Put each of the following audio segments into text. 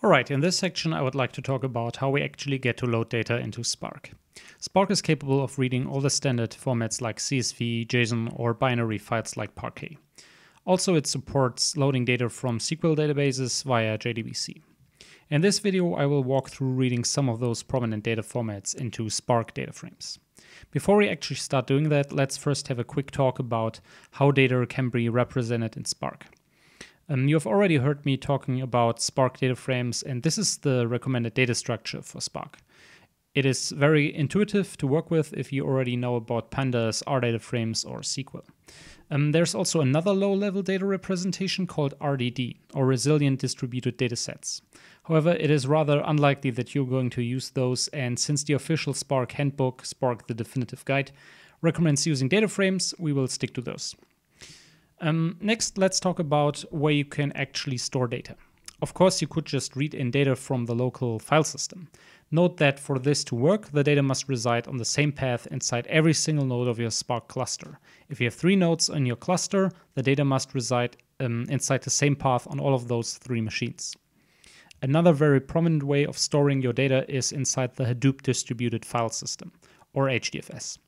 Alright, in this section I would like to talk about how we actually get to load data into Spark. Spark is capable of reading all the standard formats like CSV, JSON, or binary files like Parquet. Also, it supports loading data from SQL databases via JDBC. In this video, I will walk through reading some of those prominent data formats into Spark data frames. Before we actually start doing that, let's first have a quick talk about how data can be represented in Spark. Um, you have already heard me talking about Spark data frames, and this is the recommended data structure for Spark. It is very intuitive to work with if you already know about pandas, R data frames, or SQL. Um, there's also another low level data representation called RDD, or Resilient Distributed Datasets. However, it is rather unlikely that you're going to use those, and since the official Spark handbook, Spark the Definitive Guide, recommends using data frames, we will stick to those. Um, next, let's talk about where you can actually store data. Of course, you could just read in data from the local file system. Note that for this to work, the data must reside on the same path inside every single node of your Spark cluster. If you have three nodes in your cluster, the data must reside um, inside the same path on all of those three machines. Another very prominent way of storing your data is inside the Hadoop distributed file system, or HDFS.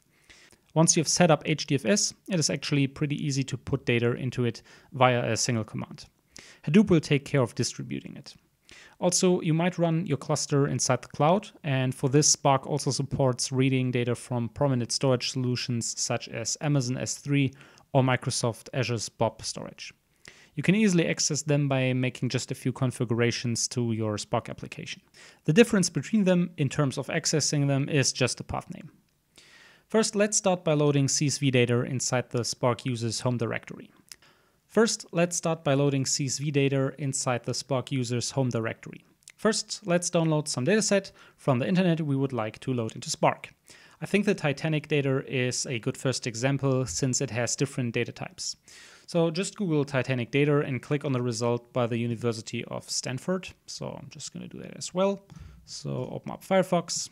Once you've set up HDFS, it is actually pretty easy to put data into it via a single command. Hadoop will take care of distributing it. Also, you might run your cluster inside the cloud, and for this, Spark also supports reading data from prominent storage solutions such as Amazon S3 or Microsoft Azure's Blob Storage. You can easily access them by making just a few configurations to your Spark application. The difference between them in terms of accessing them is just the path name. First, let's start by loading CSV data inside the Spark users home directory. First, let's start by loading CSV data inside the Spark users home directory. First, let's download some dataset from the internet we would like to load into Spark. I think the Titanic data is a good first example since it has different data types. So just Google Titanic data and click on the result by the University of Stanford. So I'm just going to do that as well. So open up Firefox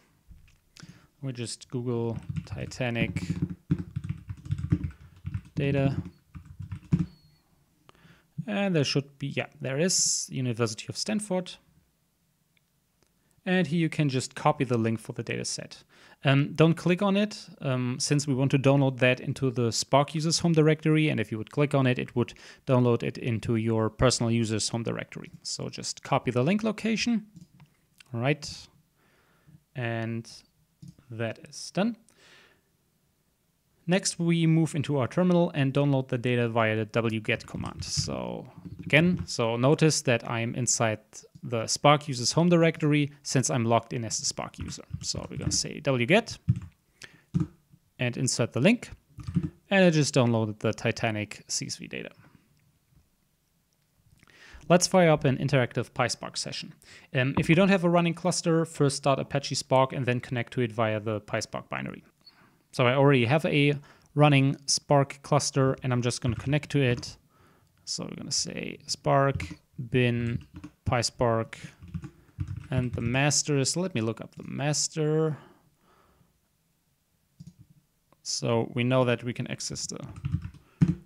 we just Google Titanic data. And there should be, yeah, there is University of Stanford. And here you can just copy the link for the data set. Um, don't click on it um, since we want to download that into the Spark users home directory. And if you would click on it, it would download it into your personal users home directory. So just copy the link location. All right. And that is done. Next, we move into our terminal and download the data via the wget command. So again, so notice that I'm inside the Spark users home directory since I'm logged in as the Spark user. So we're going to say wget and insert the link. And I just downloaded the Titanic CSV data. Let's fire up an interactive PySpark session. Um, if you don't have a running cluster, first start Apache Spark and then connect to it via the PySpark binary. So I already have a running Spark cluster and I'm just going to connect to it. So we're going to say Spark bin PySpark and the master is, let me look up the master. So we know that we can access the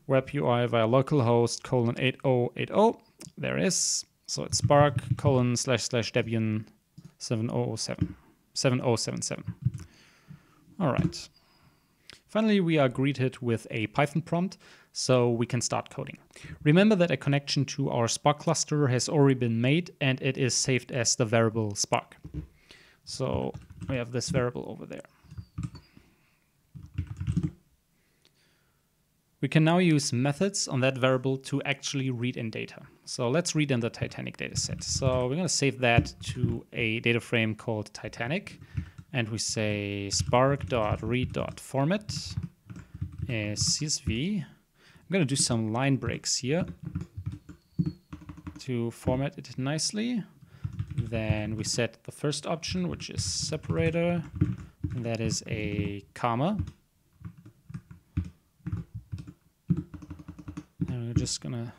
web UI via localhost colon 8080 there is. So it's spark colon slash slash debian 7007, 7077. All right. Finally, we are greeted with a Python prompt, so we can start coding. Remember that a connection to our Spark cluster has already been made and it is saved as the variable Spark. So we have this variable over there. We can now use methods on that variable to actually read in data. So let's read in the Titanic dataset. So we're going to save that to a data frame called Titanic. And we say spark.read.format uh, is CSV. I'm going to do some line breaks here to format it nicely. Then we set the first option, which is separator. And that is a comma. And we're just gonna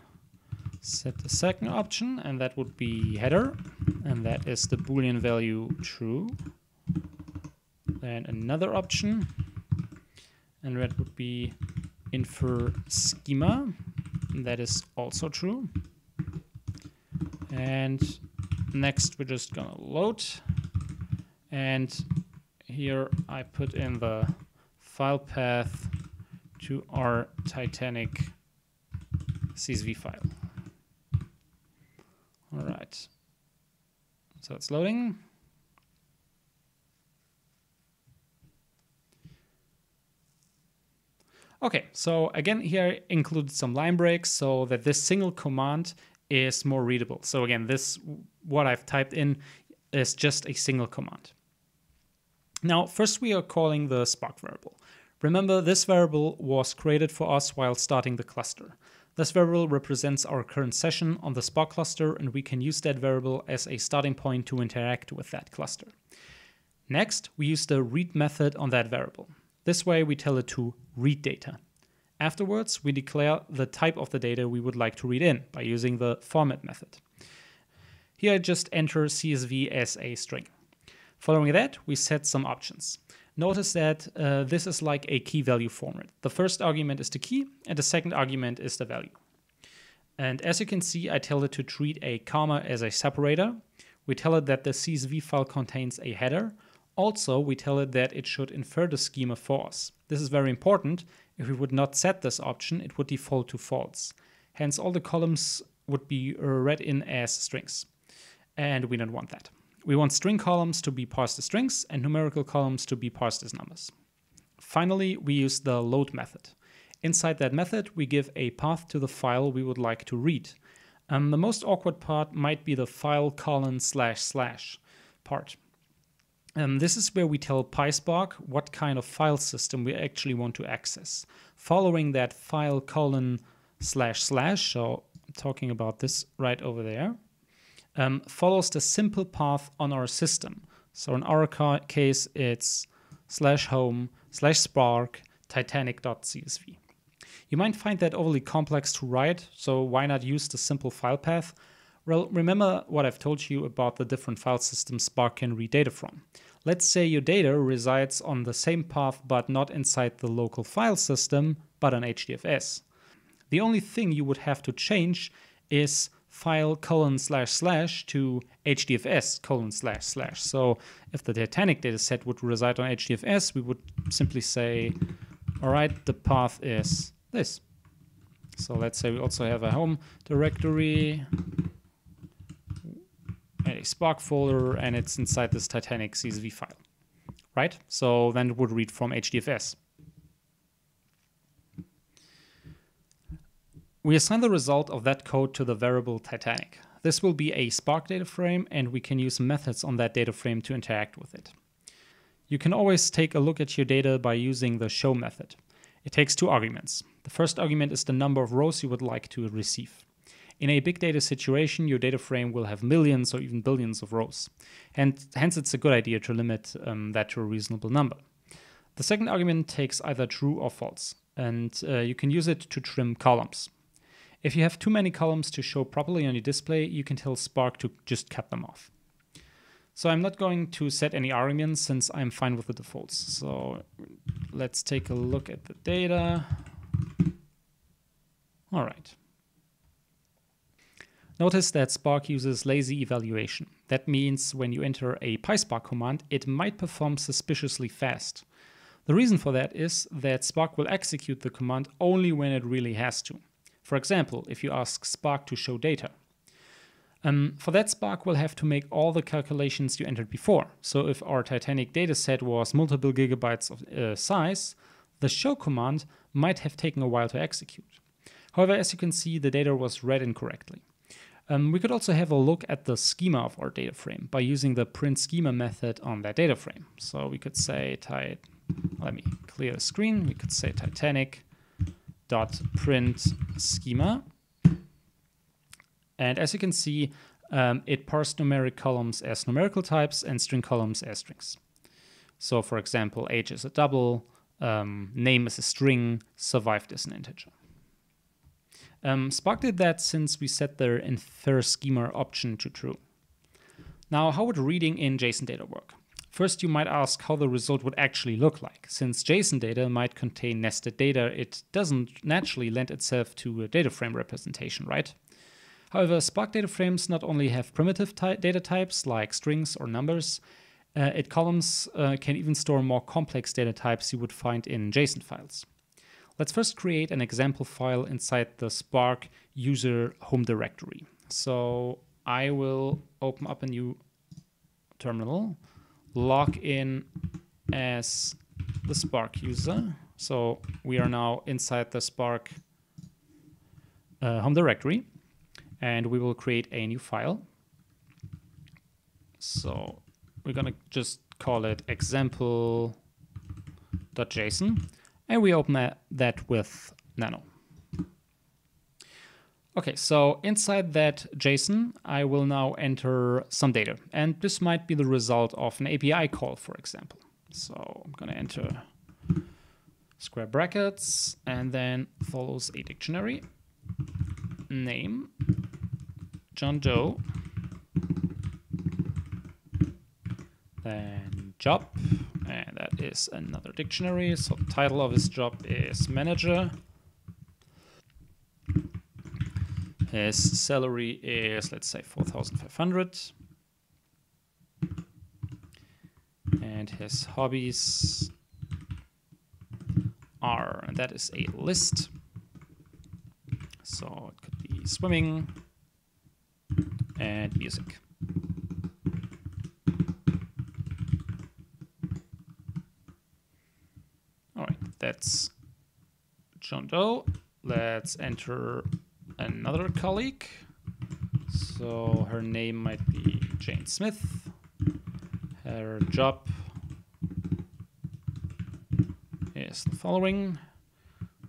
set the second option and that would be header and that is the boolean value true then another option and that would be infer schema that is also true and next we're just gonna load. And here I put in the file path to our Titanic CSV file. All right. So it's loading. Okay, so again, here included some line breaks so that this single command is more readable. So again, this, what I've typed in is just a single command. Now, first we are calling the Spark variable. Remember, this variable was created for us while starting the cluster. This variable represents our current session on the Spark cluster, and we can use that variable as a starting point to interact with that cluster. Next, we use the read method on that variable. This way, we tell it to read data. Afterwards, we declare the type of the data we would like to read in by using the format method. Here I just enter CSV as a string. Following that, we set some options. Notice that uh, this is like a key value format. The first argument is the key, and the second argument is the value. And as you can see, I tell it to treat a comma as a separator. We tell it that the CSV file contains a header. Also, we tell it that it should infer the schema for us. This is very important. If we would not set this option, it would default to false. Hence, all the columns would be read in as strings. And we don't want that. We want string columns to be parsed as strings and numerical columns to be parsed as numbers. Finally, we use the load method. Inside that method, we give a path to the file we would like to read. Um, the most awkward part might be the file colon slash slash part. Um, this is where we tell PySpark what kind of file system we actually want to access. Following that file colon slash slash, so I'm talking about this right over there, um, follows the simple path on our system. So in our case, it's slash home slash spark titanic.csv. You might find that overly complex to write, so why not use the simple file path? Well, remember what I've told you about the different file systems Spark can read data from. Let's say your data resides on the same path but not inside the local file system, but on HDFS. The only thing you would have to change is file colon slash slash to HDFS colon slash slash. So if the Titanic dataset would reside on HDFS, we would simply say, all right, the path is this. So let's say we also have a home directory, and a Spark folder, and it's inside this Titanic CSV file, right? So then it would read from HDFS. We assign the result of that code to the variable Titanic. This will be a Spark data frame and we can use methods on that data frame to interact with it. You can always take a look at your data by using the show method. It takes two arguments. The first argument is the number of rows you would like to receive. In a big data situation, your data frame will have millions or even billions of rows. And hence, it's a good idea to limit um, that to a reasonable number. The second argument takes either true or false, and uh, you can use it to trim columns. If you have too many columns to show properly on your display, you can tell Spark to just cut them off. So I'm not going to set any arguments since I'm fine with the defaults. So let's take a look at the data. All right. Notice that Spark uses lazy evaluation. That means when you enter a PySpark command, it might perform suspiciously fast. The reason for that is that Spark will execute the command only when it really has to. For example, if you ask Spark to show data. Um, for that, Spark will have to make all the calculations you entered before. So if our Titanic dataset was multiple gigabytes of uh, size, the show command might have taken a while to execute. However, as you can see, the data was read incorrectly. Um, we could also have a look at the schema of our data frame by using the print schema method on that data frame. So we could say, let me clear the screen. We could say Titanic dot print schema. And as you can see, um, it parsed numeric columns as numerical types and string columns as strings. So for example, age is a double, um, name is a string, survived is an integer. Um, Spark did that since we set the infer schema option to true. Now, how would reading in JSON data work? First, you might ask how the result would actually look like. Since JSON data might contain nested data, it doesn't naturally lend itself to a data frame representation, right? However, Spark data frames not only have primitive ty data types like strings or numbers, uh, it columns uh, can even store more complex data types you would find in JSON files. Let's first create an example file inside the Spark user home directory. So I will open up a new terminal, log in as the Spark user. So we are now inside the Spark uh, home directory and we will create a new file. So we're gonna just call it example.json and we open that with Nano. Okay, so inside that JSON, I will now enter some data. And this might be the result of an API call, for example. So I'm going to enter square brackets and then follows a dictionary. Name, John Doe. Then job, and that is another dictionary. So the title of his job is manager. His salary is, let's say, 4,500. And his hobbies are, and that is a list. So it could be swimming and music. All right, that's John Doe. Let's enter another colleague. So her name might be Jane Smith. Her job is the following.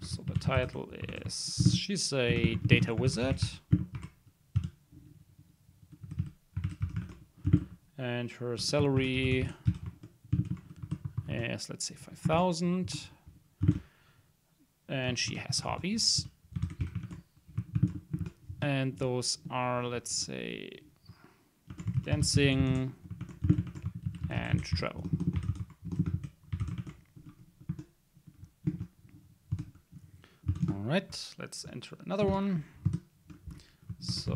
So the title is she's a data wizard. And her salary is let's say 5000 and she has hobbies and those are let's say dancing and travel. All right let's enter another one. So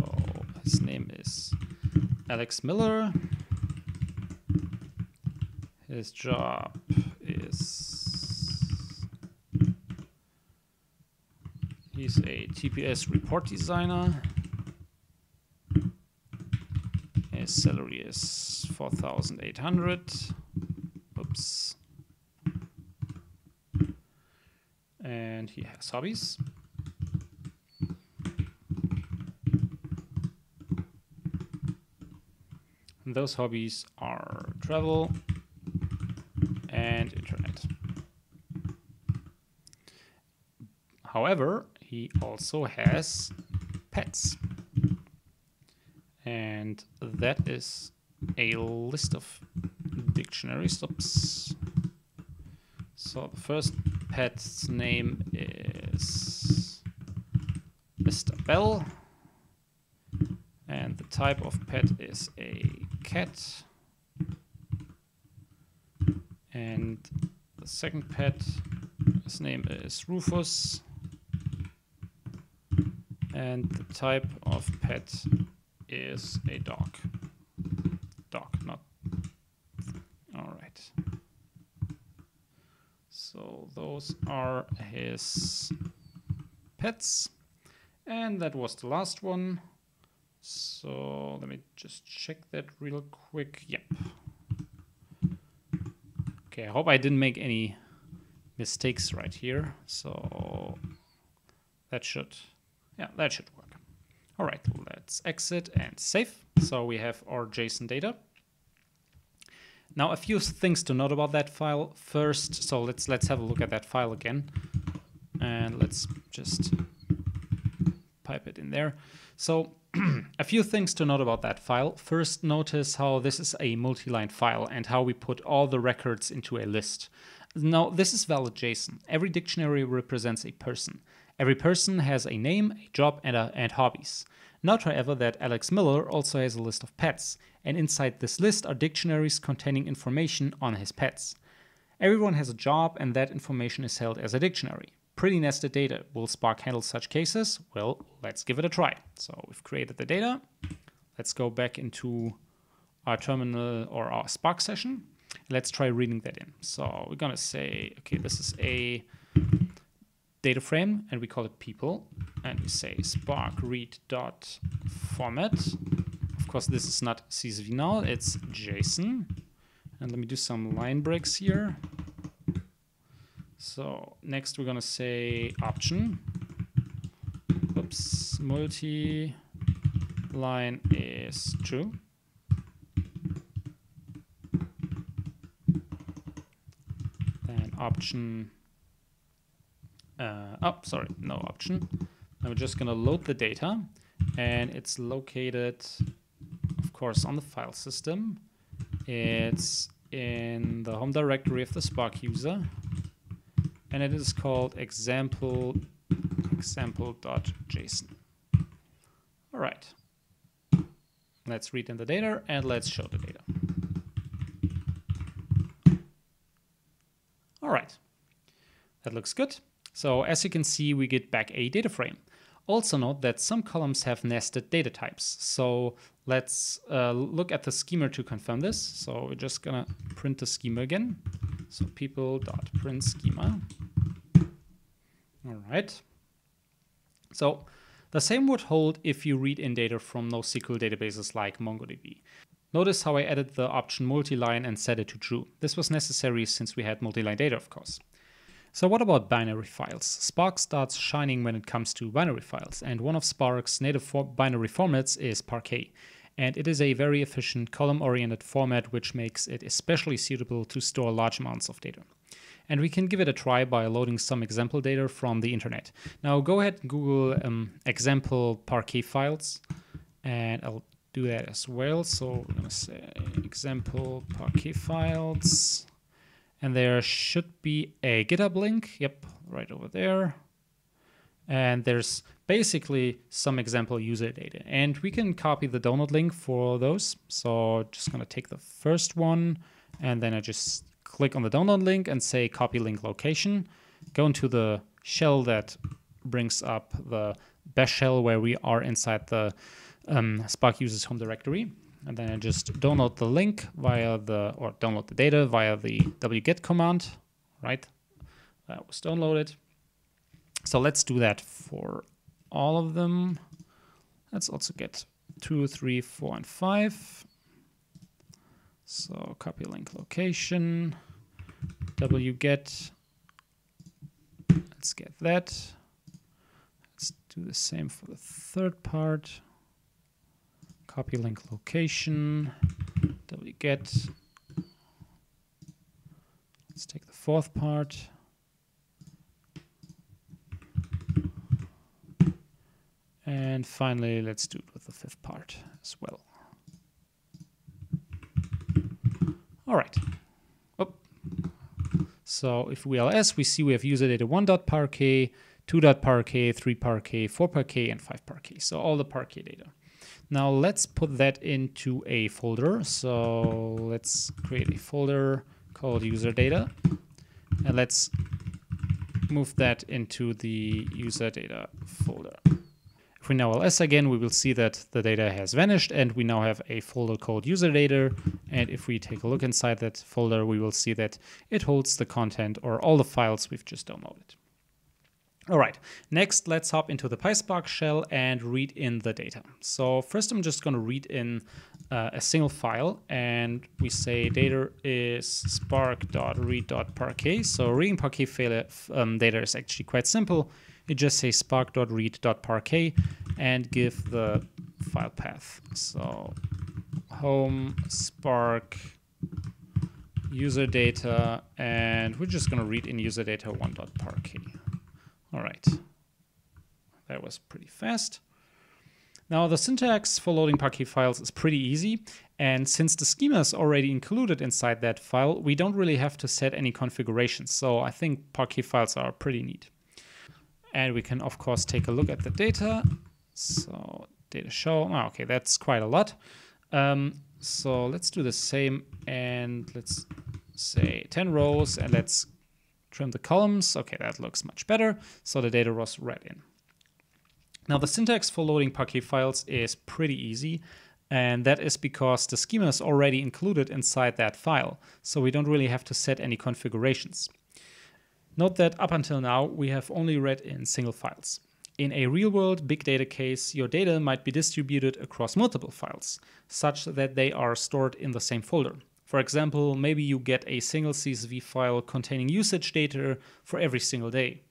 his name is Alex Miller. His job is he's a TPS report designer. His salary is 4800 oops. And he has hobbies. And those hobbies are travel and internet. However, he also has pets. And that is a list of dictionaries. Oops. So the first pet's name is Mr. Bell. And the type of pet is a cat. And the second pet, his name is Rufus. And the type of pet is a dog. Dog, not. All right. So those are his pets. And that was the last one. So let me just check that real quick. Yep. Okay, I hope I didn't make any mistakes right here. So that should, yeah, that should work. All right, let's exit and save. So we have our JSON data. Now a few things to note about that file. First, so let's let's have a look at that file again. And let's just pipe it in there. So a few things to note about that file. First, notice how this is a multi-line file and how we put all the records into a list. Now, this is valid JSON. Every dictionary represents a person. Every person has a name, a job, and, a, and hobbies. Note, however, that Alex Miller also has a list of pets, and inside this list are dictionaries containing information on his pets. Everyone has a job, and that information is held as a dictionary. pretty nested data. Will Spark handle such cases? Well, let's give it a try. So we've created the data. Let's go back into our terminal or our Spark session. Let's try reading that in. So we're to say, okay, this is a data frame and we call it people and we say spark read dot format. Of course this is not csv null it's json. And let me do some line breaks here. So next we're gonna say option. Oops multi line is true. Then option uh, oh, sorry, no option. I'm just gonna load the data and it's located, of course, on the file system. It's in the home directory of the Spark user and it is called example example.json. All right, let's read in the data and let's show the data. All right, that looks good. So as you can see, we get back a data frame. Also note that some columns have nested data types. So let's uh, look at the schema to confirm this. So we're just gonna print the schema again. So people.print schema. All right. So the same would hold if you read in data from NoSQL databases like MongoDB. Notice how I added the option multi-line and set it to true. This was necessary since we had multi-line data, of course. So what about binary files? Spark starts shining when it comes to binary files, and one of Spark's native for binary formats is Parquet. And it is a very efficient column-oriented format which makes it especially suitable to store large amounts of data. And we can give it a try by loading some example data from the internet. Now go ahead and Google um, example Parquet files, and I'll do that as well. So we're gonna say example Parquet files. And there should be a GitHub link. Yep, right over there. And there's basically some example user data. And we can copy the download link for those. So just gonna take the first one and then I just click on the download link and say copy link location. Go into the shell that brings up the bash shell where we are inside the um, Spark users home directory and then I just download the link via the, or download the data via the wget command, right? That was downloaded. So let's do that for all of them. Let's also get two, three, four, and five. So copy link location, wget. Let's get that. Let's do the same for the third part copy link location, wget. Let's take the fourth part. And finally, let's do it with the fifth part as well. All right. Oh. So if we ls, we see we have user data 1.parquet, 2.parquet, 3.parquet, 4.parquet, and 5.parquet. So all the parquet data. Now let's put that into a folder. So let's create a folder called user data and let's move that into the user data folder. If we now ls again, we will see that the data has vanished and we now have a folder called user data. And if we take a look inside that folder, we will see that it holds the content or all the files we've just downloaded. All right, next let's hop into the PySpark shell and read in the data. So first I'm just gonna read in uh, a single file and we say data is spark.read.parquet. So reading parquet um, data is actually quite simple. You just say spark.read.parquet and give the file path. So home spark user data and we're just gonna read in user data 1.parquet. All right, that was pretty fast. Now the syntax for loading Parquet files is pretty easy. And since the schema is already included inside that file, we don't really have to set any configurations. So I think Parquet files are pretty neat. And we can of course take a look at the data. So data show, oh, okay, that's quite a lot. Um, so let's do the same and let's say 10 rows and let's Trim the columns. Okay, that looks much better. So the data was read in. Now the syntax for loading Parquet files is pretty easy. And that is because the schema is already included inside that file. So we don't really have to set any configurations. Note that up until now, we have only read in single files. In a real world big data case, your data might be distributed across multiple files, such that they are stored in the same folder. For example, maybe you get a single CSV file containing usage data for every single day.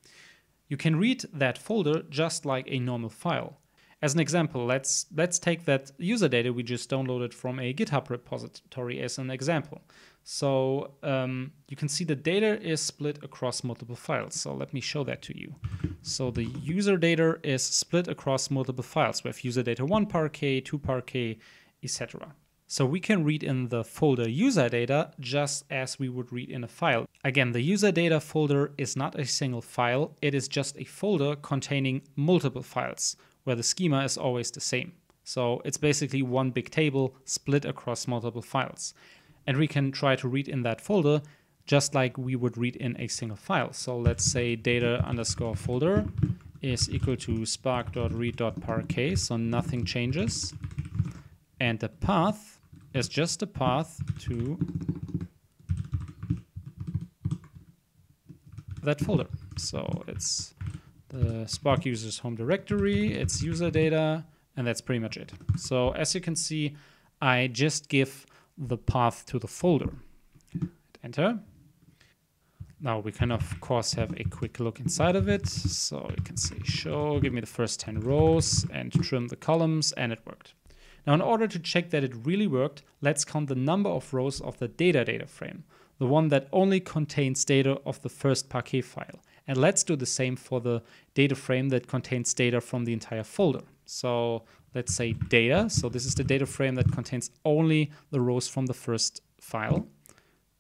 You can read that folder just like a normal file. As an example, let's, let's take that user data we just downloaded from a GitHub repository as an example. So um, you can see the data is split across multiple files. So let me show that to you. So the user data is split across multiple files. Have user data 1 parquet, 2 parquet, etc. So we can read in the folder user data just as we would read in a file. Again, the user data folder is not a single file. It is just a folder containing multiple files where the schema is always the same. So it's basically one big table split across multiple files and we can try to read in that folder just like we would read in a single file. So let's say data underscore folder is equal to spark.read.parquet, so nothing changes. And the path is just the path to that folder. So it's the Spark user's home directory, it's user data, and that's pretty much it. So as you can see, I just give the path to the folder. Hit Enter. Now we can of course have a quick look inside of it. So we can say show, give me the first 10 rows and trim the columns and it worked. Now in order to check that it really worked, let's count the number of rows of the data data frame, the one that only contains data of the first Parquet file. And let's do the same for the data frame that contains data from the entire folder. So let's say data. So this is the data frame that contains only the rows from the first file.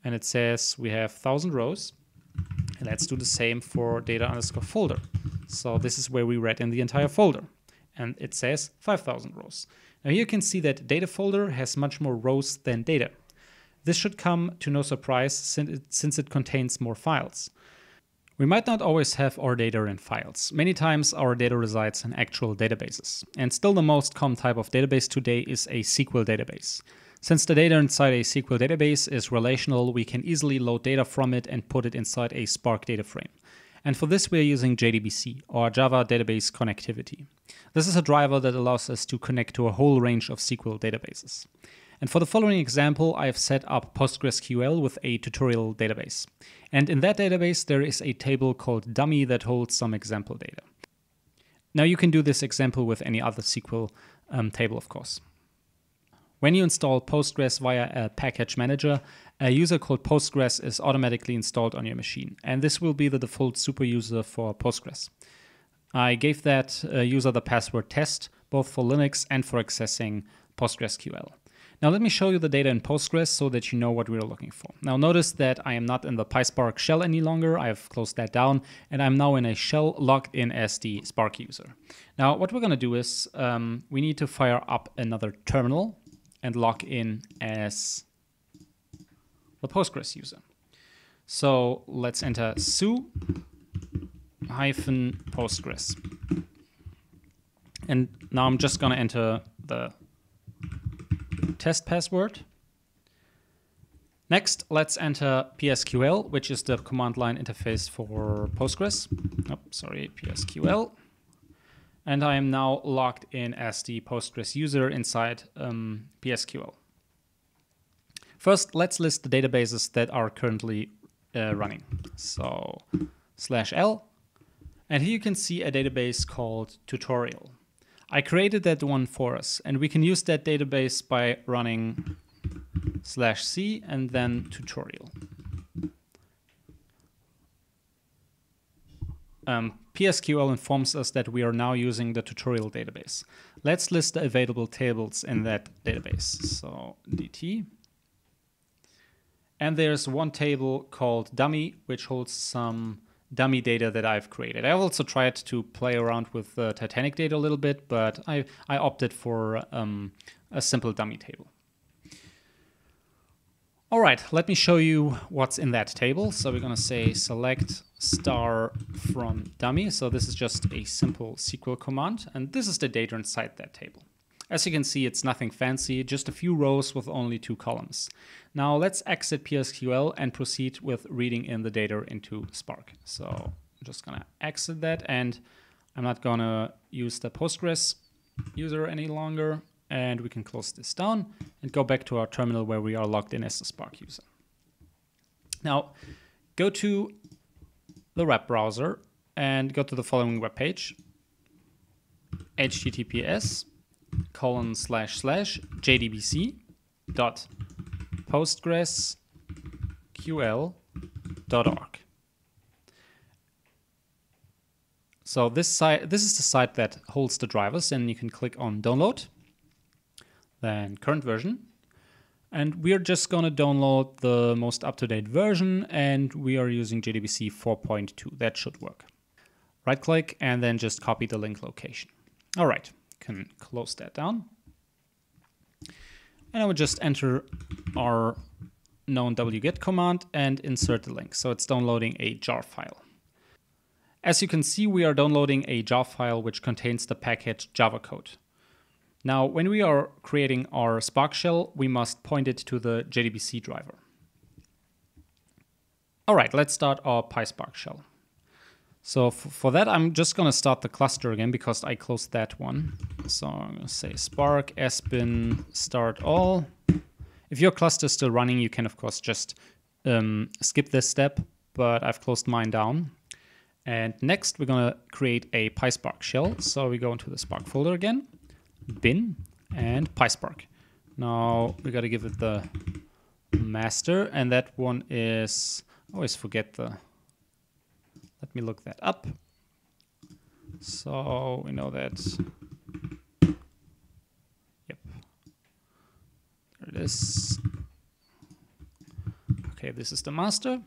And it says we have 1000 rows. And let's do the same for data underscore folder. So this is where we read in the entire folder. And it says 5000 rows. Now you can see that data folder has much more rows than data. This should come to no surprise since it, since it contains more files. We might not always have our data in files. Many times our data resides in actual databases. And still the most common type of database today is a SQL database. Since the data inside a SQL database is relational, we can easily load data from it and put it inside a Spark data frame. And for this, we're using JDBC, or Java Database Connectivity. This is a driver that allows us to connect to a whole range of SQL databases. And for the following example, I have set up PostgreSQL with a tutorial database. And in that database, there is a table called dummy that holds some example data. Now you can do this example with any other SQL um, table, of course. When you install Postgres via a package manager, a user called Postgres is automatically installed on your machine. And this will be the default super user for Postgres. I gave that uh, user the password test, both for Linux and for accessing PostgreSQL. Now let me show you the data in Postgres so that you know what we're looking for. Now notice that I am not in the PySpark shell any longer. I have closed that down and I'm now in a shell logged in as the Spark user. Now what we're going to do is um, we need to fire up another terminal and log in as the Postgres user. So let's enter su hyphen Postgres. And now I'm just going to enter the test password. Next, let's enter PSQL, which is the command line interface for Postgres. Oh, sorry, PSQL. And I am now logged in as the Postgres user inside um, PSQL. First, let's list the databases that are currently uh, running. So slash L. And here you can see a database called tutorial. I created that one for us, and we can use that database by running slash c and then tutorial. Um, PSQL informs us that we are now using the tutorial database. Let's list the available tables in that database. So dt. And there's one table called dummy, which holds some dummy data that I've created. I've also tried to play around with the Titanic data a little bit, but I, I opted for um, a simple dummy table. All right, let me show you what's in that table. So we're going to say select star from dummy. So this is just a simple SQL command, and this is the data inside that table. As you can see, it's nothing fancy, just a few rows with only two columns. Now let's exit PSQL and proceed with reading in the data into Spark. So I'm just gonna exit that and I'm not gonna use the Postgres user any longer and we can close this down and go back to our terminal where we are logged in as a Spark user. Now, go to the web browser and go to the following web page, https colon slash slash jdbc dot postgresql dot org. So this site, this is the site that holds the drivers, and you can click on download then current version. And we're just going to download the most up-to-date version and we are using JDBC 4.2. That should work. Right click and then just copy the link location. All right, can close that down. And I would just enter our known wget command and insert the link. So it's downloading a jar file. As you can see, we are downloading a jar file which contains the package Java code. Now, when we are creating our Spark shell, we must point it to the JDBC driver. All right, let's start our PySpark shell. So for that, I'm just going to start the cluster again because I closed that one. So I'm to say spark sbin start all. If your cluster is still running, you can, of course, just um, skip this step, but I've closed mine down. And next, we're going to create a PySpark shell. So we go into the Spark folder again bin and PySpark. Now we got to give it the master, and that one is, I always forget the, let me look that up. So we know that, yep, there it is. Okay, this is the master.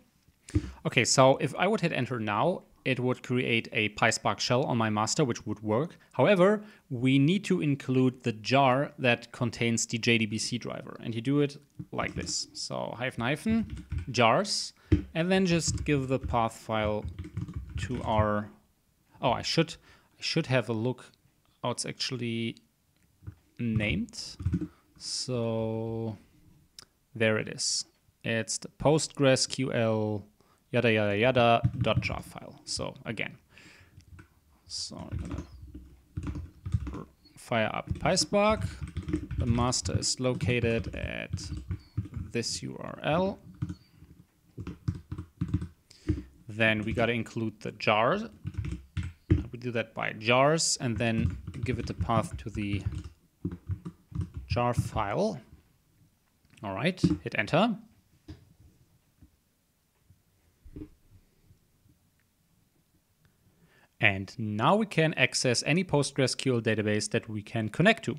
Okay, so if I would hit enter now, it would create a PySpark shell on my master, which would work. However, we need to include the jar that contains the JDBC driver. And you do it like this. So hyphen hyphen jars, and then just give the path file to our, oh, I should, I should have a look how it's actually named. So there it is. It's the PostgreSQL yada yada yada dot jar file. So again, so I'm gonna fire up PySpark. The master is located at this URL. Then we gotta include the jars. We do that by jars and then give it a path to the jar file. All right, hit enter. And now we can access any PostgreSQL database that we can connect to.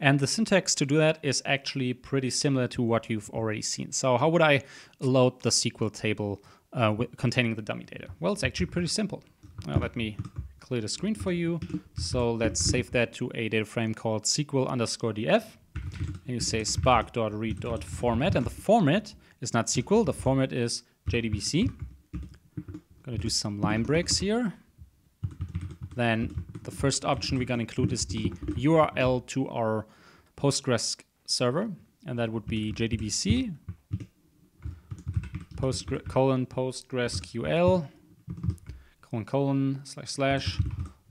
And the syntax to do that is actually pretty similar to what you've already seen. So how would I load the SQL table uh, containing the dummy data? Well, it's actually pretty simple. Let me clear the screen for you. So let's save that to a data frame called SQL underscore df. And you say spark.read.format. And the format is not SQL, the format is JDBC. I'm gonna do some line breaks here then the first option we're going to include is the URL to our Postgres server, and that would be JDBC Postgre colon PostgreSQL colon colon slash slash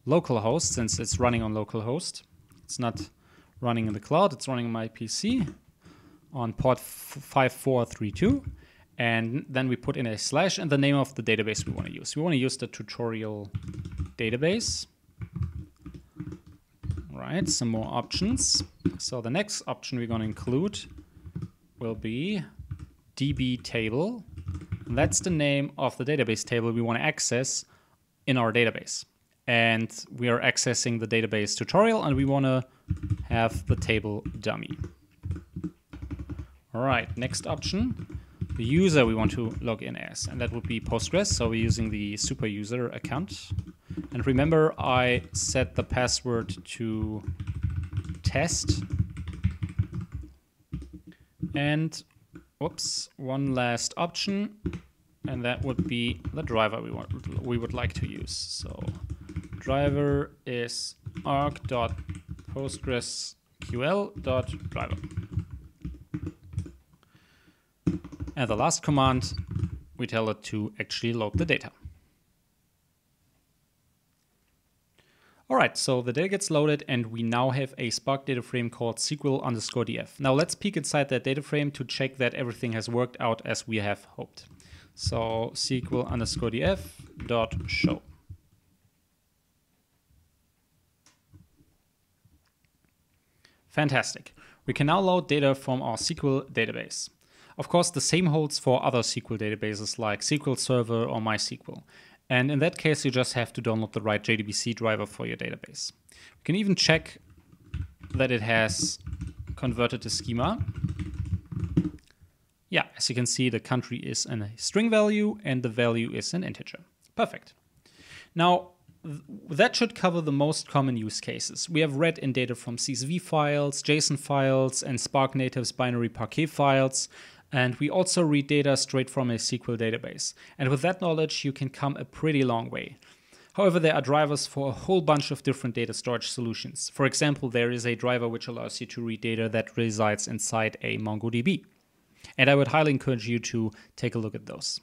localhost since it's running on localhost. It's not running in the cloud, it's running on my PC on port 5432. And then we put in a slash and the name of the database we want to use. We want to use the tutorial database. Right, some more options. So the next option we're going to include will be db table. That's the name of the database table we want to access in our database. And we are accessing the database tutorial and we want to have the table dummy. All right, next option, the user we want to log in as, and that would be Postgres. So we're using the super user account. And remember, I set the password to test. And whoops, one last option, and that would be the driver we want we would like to use. So driver is org.postgresql.driver. And the last command, we tell it to actually load the data. All right, so the data gets loaded and we now have a Spark data frame called SQL underscore df. Now let's peek inside that data frame to check that everything has worked out as we have hoped. So SQL underscore df dot show. Fantastic. We can now load data from our SQL database. Of course, the same holds for other SQL databases like SQL Server or MySQL. And in that case, you just have to download the right JDBC driver for your database. We can even check that it has converted the schema. Yeah, as you can see, the country is a string value and the value is an integer. Perfect. Now, that should cover the most common use cases. We have read in data from CSV files, JSON files, and Spark Native's binary Parquet files, and we also read data straight from a SQL database. And with that knowledge, you can come a pretty long way. However, there are drivers for a whole bunch of different data storage solutions. For example, there is a driver which allows you to read data that resides inside a MongoDB. And I would highly encourage you to take a look at those.